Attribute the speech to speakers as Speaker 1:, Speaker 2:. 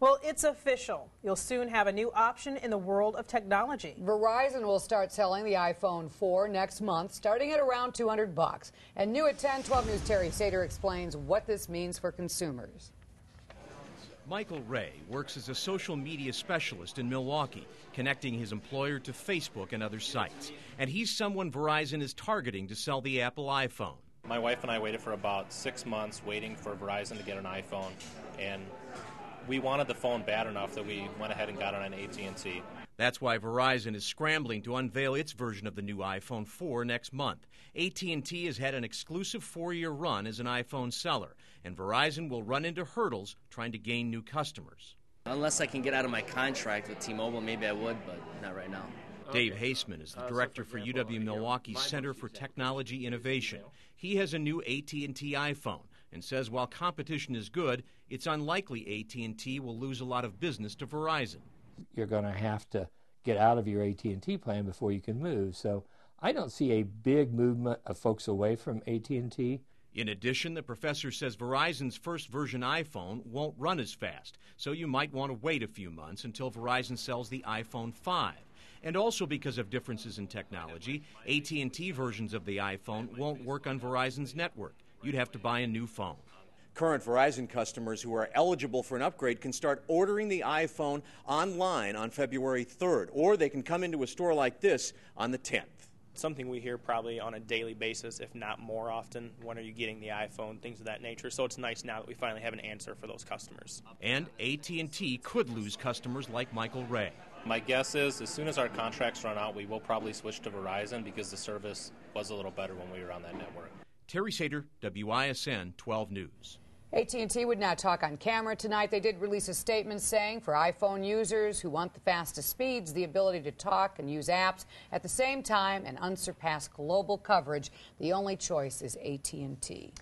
Speaker 1: Well, it's official. You'll soon have a new option in the world of technology.
Speaker 2: Verizon will start selling the iPhone 4 next month, starting at around 200 bucks. And new at 10, 12 News Terry Sater explains what this means for consumers.
Speaker 3: Michael Ray works as a social media specialist in Milwaukee, connecting his employer to Facebook and other sites. And he's someone Verizon is targeting to sell the Apple iPhone.
Speaker 4: My wife and I waited for about six months waiting for Verizon to get an iPhone, and we wanted the phone bad enough that we went ahead and got it on AT&T.
Speaker 3: That's why Verizon is scrambling to unveil its version of the new iPhone 4 next month. AT&T has had an exclusive 4-year run as an iPhone seller, and Verizon will run into hurdles trying to gain new customers.
Speaker 5: Unless I can get out of my contract with T-Mobile, maybe I would, but not right now.
Speaker 3: Dave Haseman is the director for UW Milwaukee's Center for Technology Innovation. He has a new AT&T iPhone and says while competition is good, it's unlikely AT&T will lose a lot of business to Verizon.
Speaker 6: You're going to have to get out of your AT&T plan before you can move. So I don't see a big movement of folks away from AT&T.
Speaker 3: In addition, the professor says Verizon's first version iPhone won't run as fast, so you might want to wait a few months until Verizon sells the iPhone 5 and also because of differences in technology, AT&T versions of the iPhone won't work on Verizon's network. You'd have to buy a new phone.
Speaker 7: Current Verizon customers who are eligible for an upgrade can start ordering the iPhone online on February 3rd, or they can come into a store like this on the 10th
Speaker 8: something we hear probably on a daily basis, if not more often. When are you getting the iPhone? Things of that nature. So it's nice now that we finally have an answer for those customers.
Speaker 3: And AT&T could lose customers like Michael Ray.
Speaker 4: My guess is as soon as our contracts run out, we will probably switch to Verizon because the service was a little better when we were on that network.
Speaker 3: Terry Sater, WISN 12 News.
Speaker 2: AT&T would now talk on camera tonight. They did release a statement saying for iPhone users who want the fastest speeds, the ability to talk and use apps at the same time and unsurpassed global coverage, the only choice is AT&T.